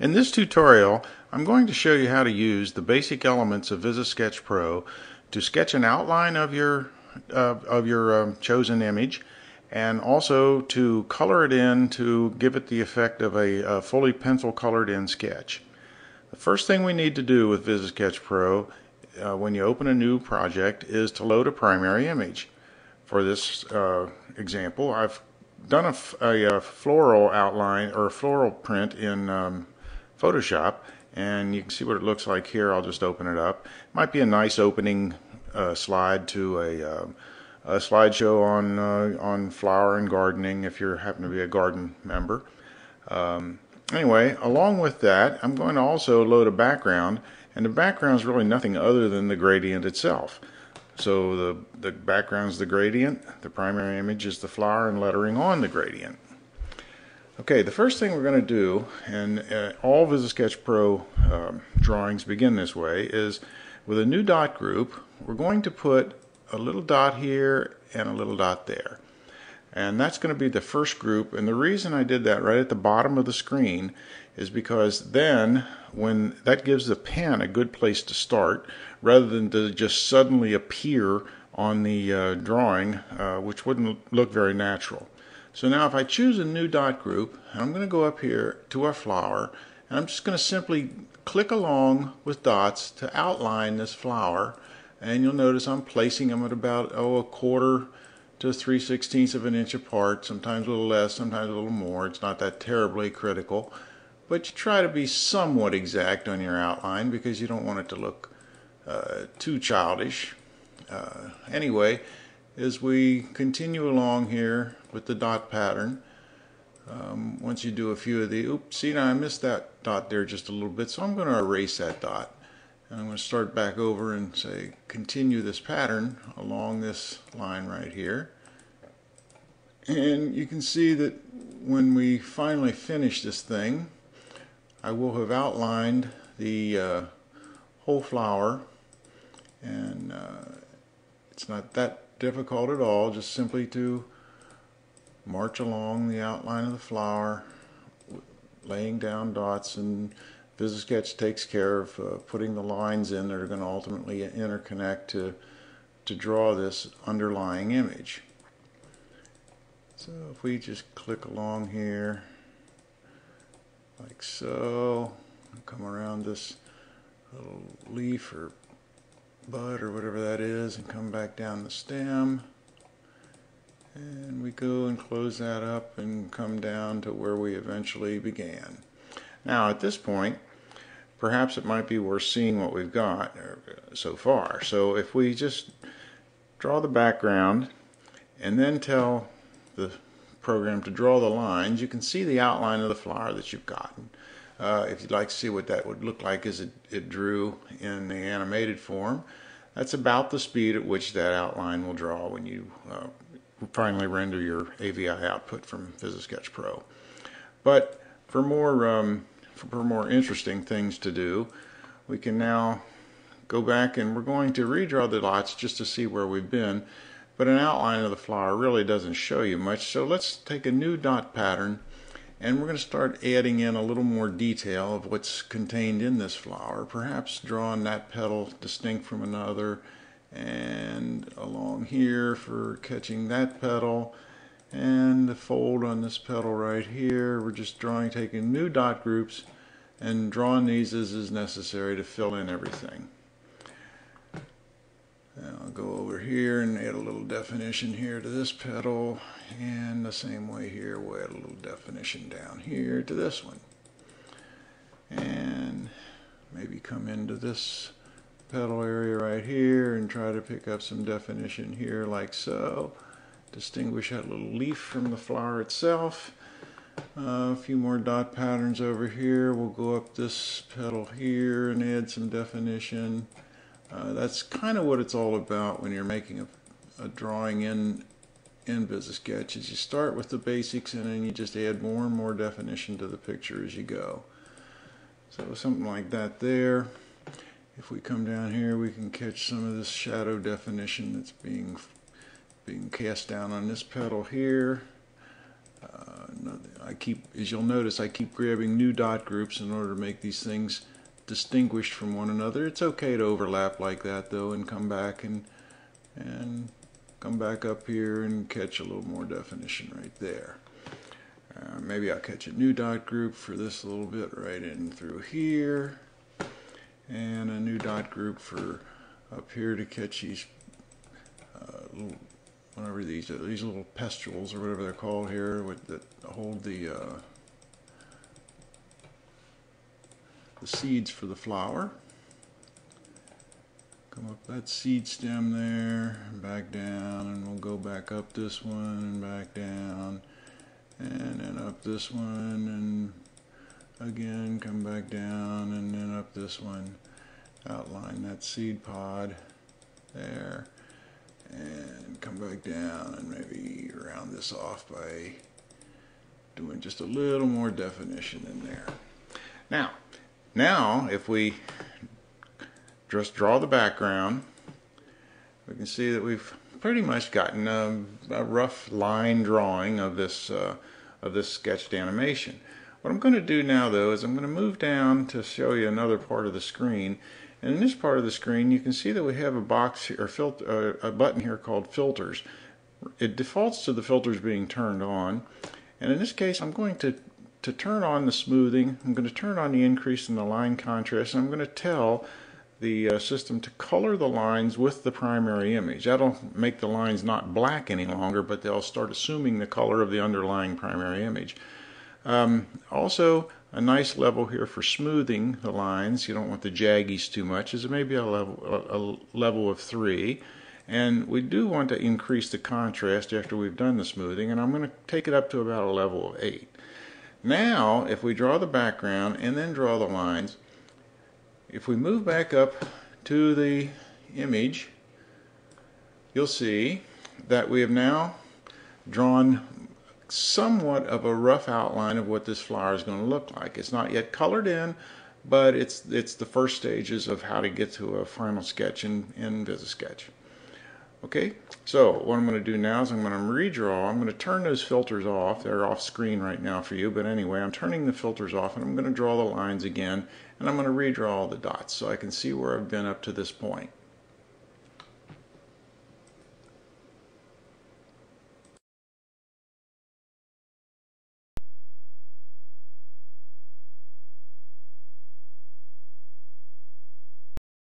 In this tutorial I'm going to show you how to use the basic elements of VisiSketch Pro to sketch an outline of your uh, of your um, chosen image and also to color it in to give it the effect of a, a fully pencil colored in sketch. The first thing we need to do with VisiSketch Pro uh, when you open a new project is to load a primary image. For this uh, example I've done a, a, a, floral outline or a floral print in um, Photoshop and you can see what it looks like here. I'll just open it up. Might be a nice opening uh, slide to a, uh, a slideshow on uh, on flower and gardening if you happen to be a garden member. Um, anyway, along with that, I'm going to also load a background, and the background is really nothing other than the gradient itself. So the, the background is the gradient, the primary image is the flower and lettering on the gradient. Okay, the first thing we're going to do, and uh, all VisiSketch Pro um, drawings begin this way, is with a new dot group, we're going to put a little dot here and a little dot there. And that's going to be the first group, and the reason I did that right at the bottom of the screen is because then when that gives the pen a good place to start rather than to just suddenly appear on the uh, drawing, uh, which wouldn't look very natural. So now if I choose a new dot group, I'm going to go up here to our flower, and I'm just going to simply click along with dots to outline this flower. And you'll notice I'm placing them at about, oh, a quarter to 3 sixteenths of an inch apart, sometimes a little less, sometimes a little more. It's not that terribly critical. But you try to be somewhat exact on your outline because you don't want it to look uh, too childish. Uh, anyway, as we continue along here with the dot pattern, um, once you do a few of the, oops, see now I missed that dot there just a little bit, so I'm going to erase that dot. And I'm going to start back over and say continue this pattern along this line right here. And you can see that when we finally finish this thing, I will have outlined the uh, whole flower and uh, it's not that difficult at all, just simply to march along the outline of the flower, laying down dots, and VisiSketch takes care of uh, putting the lines in that are going to ultimately interconnect to, to draw this underlying image. So if we just click along here, like so, come around this little leaf or bud or whatever that is and come back down the stem and we go and close that up and come down to where we eventually began. Now at this point perhaps it might be worth seeing what we've got uh, so far. So if we just draw the background and then tell the program to draw the lines, you can see the outline of the flower that you've gotten. Uh, if you'd like to see what that would look like as it, it drew in the animated form, that's about the speed at which that outline will draw when you uh, finally render your AVI output from VisiSketch Pro. But for more, um, for more interesting things to do, we can now go back and we're going to redraw the dots just to see where we've been. But an outline of the flower really doesn't show you much. So let's take a new dot pattern and we're going to start adding in a little more detail of what's contained in this flower, perhaps drawing that petal distinct from another, and along here for catching that petal, and the fold on this petal right here. We're just drawing, taking new dot groups and drawing these as is necessary to fill in everything. And I'll go over here and add a little definition here to this petal and the same way here we'll add a little definition down here to this one. And maybe come into this petal area right here and try to pick up some definition here like so. Distinguish that little leaf from the flower itself. Uh, a few more dot patterns over here. We'll go up this petal here and add some definition. Uh, that's kind of what it's all about when you're making a, a drawing in in VisiSketch is you start with the basics and then you just add more and more definition to the picture as you go. So something like that there. If we come down here we can catch some of this shadow definition that's being being cast down on this petal here. Uh, I keep, as you'll notice, I keep grabbing new dot groups in order to make these things distinguished from one another. It's okay to overlap like that though and come back and and come back up here and catch a little more definition right there. Uh, maybe I'll catch a new dot group for this little bit right in through here and a new dot group for up here to catch these uh, little whatever these are, these little pestules or whatever they're called here with, that hold the uh, the seeds for the flower. Come up that seed stem there, and back down, and we'll go back up this one and back down, and then up this one, and again come back down, and then up this one. Outline that seed pod there, and come back down, and maybe round this off by doing just a little more definition in there. Now, now if we just draw the background, we can see that we've pretty much gotten a, a rough line drawing of this uh, of this sketched animation. What I'm going to do now though is I'm going to move down to show you another part of the screen and in this part of the screen you can see that we have a box or filter, uh, a button here called filters. It defaults to the filters being turned on and in this case I'm going to to turn on the smoothing I'm going to turn on the increase in the line contrast and I'm going to tell the uh, system to color the lines with the primary image. That'll make the lines not black any longer, but they'll start assuming the color of the underlying primary image. Um, also, a nice level here for smoothing the lines. You don't want the jaggies too much. Is maybe a level a, a level of three, and we do want to increase the contrast after we've done the smoothing. And I'm going to take it up to about a level of eight. Now, if we draw the background and then draw the lines, if we move back up to the image, you'll see that we have now drawn somewhat of a rough outline of what this flower is going to look like. It's not yet colored in, but it's it's the first stages of how to get to a final sketch in, in VisiSketch. Okay, so what I'm going to do now is I'm going to redraw. I'm going to turn those filters off. They're off screen right now for you, but anyway, I'm turning the filters off and I'm going to draw the lines again and I'm going to redraw all the dots so I can see where I've been up to this point.